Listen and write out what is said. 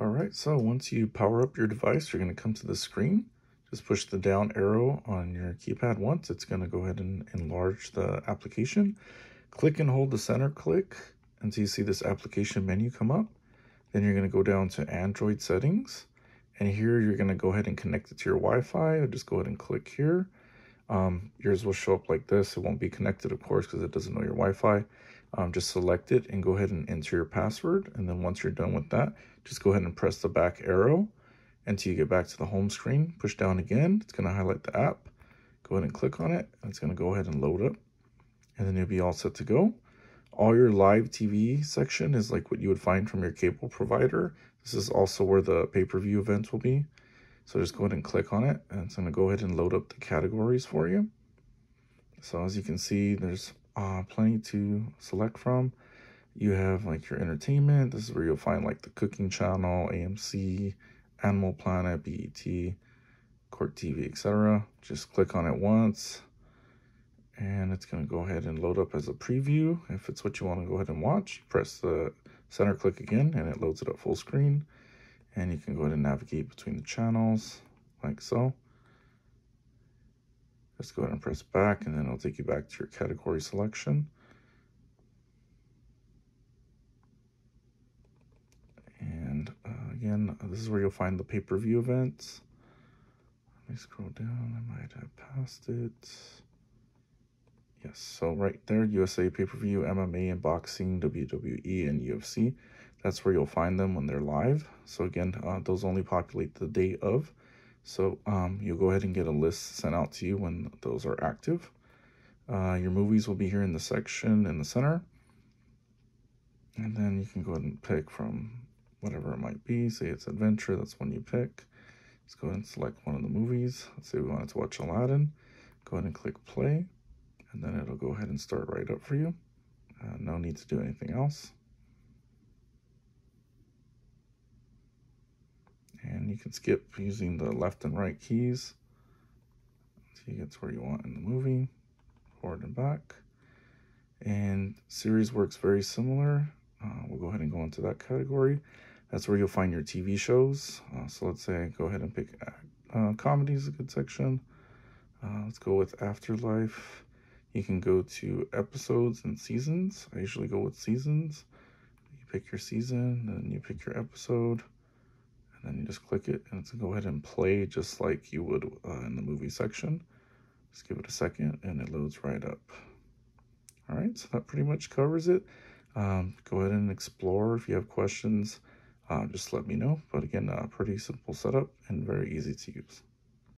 All right, so once you power up your device, you're going to come to the screen. Just push the down arrow on your keypad once. It's going to go ahead and enlarge the application. Click and hold the center click until you see this application menu come up. Then you're going to go down to Android settings. And here you're going to go ahead and connect it to your Wi-Fi. Just go ahead and click here. Um, yours will show up like this. It won't be connected, of course, because it doesn't know your Wi-Fi. Um, just select it and go ahead and enter your password. And then once you're done with that, just go ahead and press the back arrow until you get back to the home screen. Push down again. It's going to highlight the app. Go ahead and click on it. And it's going to go ahead and load up. And then you'll be all set to go. All your live TV section is like what you would find from your cable provider. This is also where the pay-per-view events will be. So just go ahead and click on it and it's going to go ahead and load up the categories for you. So as you can see, there's uh, plenty to select from. You have like your entertainment. This is where you'll find like the cooking channel, AMC, Animal Planet, BET, Court TV, etc. Just click on it once and it's going to go ahead and load up as a preview. If it's what you want to go ahead and watch, press the center click again and it loads it up full screen and you can go ahead and navigate between the channels like so. Just go ahead and press back and then it'll take you back to your category selection. And uh, again, this is where you'll find the pay-per-view events. Let me scroll down, I might have passed it. Yes, so right there, USA pay-per-view, MMA and boxing, WWE and UFC. That's where you'll find them when they're live. So again, uh, those only populate the day of. So um, you'll go ahead and get a list sent out to you when those are active. Uh, your movies will be here in the section in the center. And then you can go ahead and pick from whatever it might be. Say it's adventure, that's one you pick. Let's go ahead and select one of the movies. Let's say we wanted to watch Aladdin. Go ahead and click play. And then it'll go ahead and start right up for you. Uh, no need to do anything else. And you can skip using the left and right keys until you get to where you want in the movie, forward and back. And series works very similar. Uh, we'll go ahead and go into that category. That's where you'll find your TV shows. Uh, so let's say go ahead and pick uh, comedy is a good section. Uh, let's go with Afterlife. You can go to episodes and seasons. I usually go with seasons. You pick your season, and you pick your episode and then you just click it and it's gonna go ahead and play just like you would uh, in the movie section. Just give it a second and it loads right up. All right, so that pretty much covers it. Um, go ahead and explore. If you have questions, uh, just let me know. But again, a pretty simple setup and very easy to use.